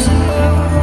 losing